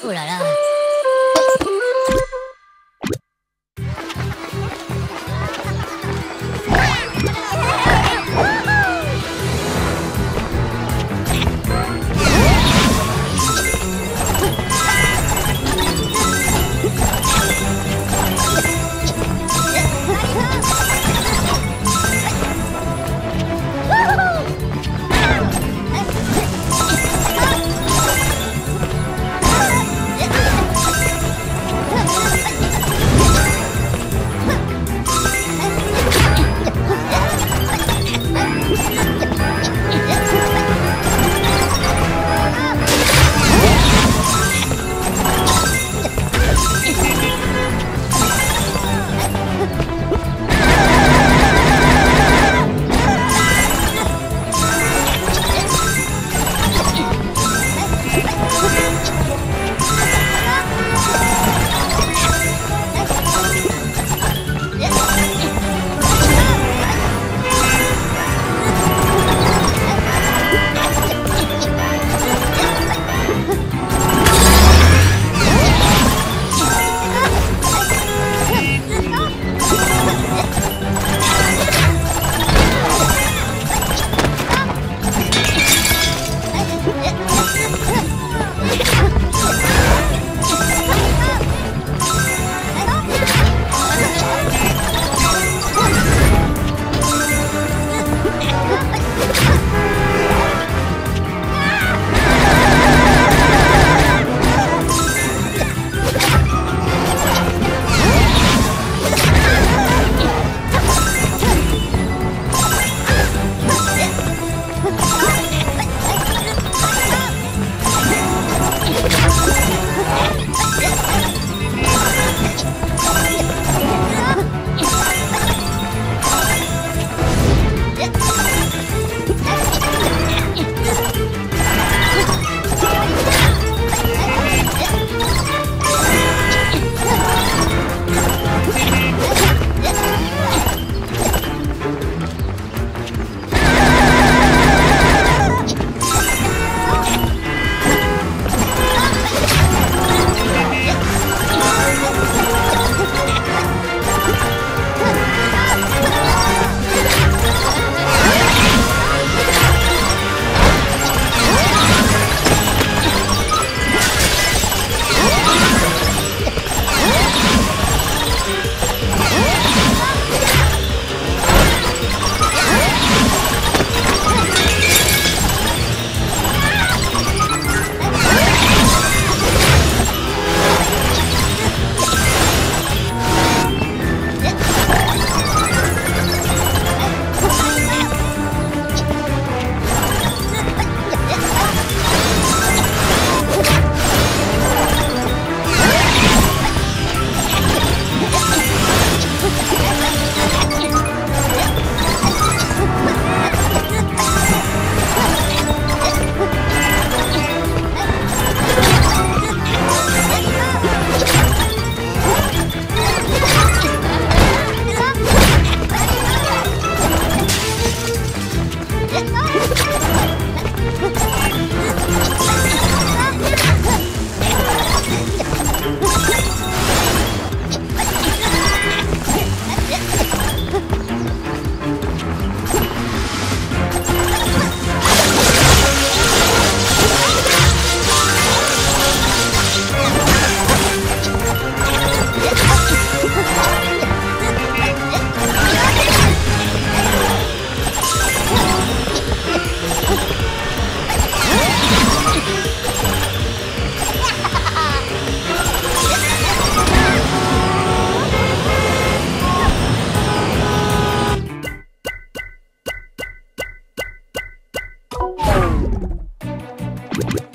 不然呢 you